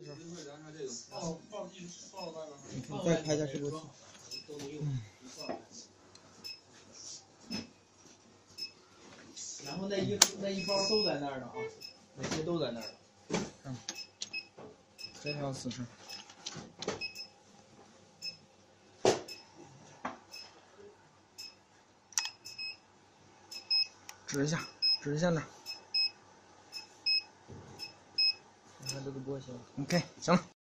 你看再拍一下示波器。然后那一那一包都在那儿呢啊，那些都在那儿呢。这条死神。指一下，指一下那儿。看这个波形。OK，行了。